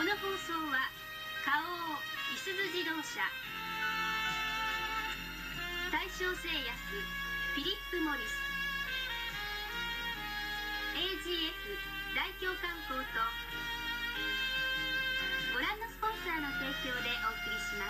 この放送は花王いすゞ自動車。大正製薬フィリップ・モリス。AGF 大京観光と。ご覧のスポンサーの提供でお送りします。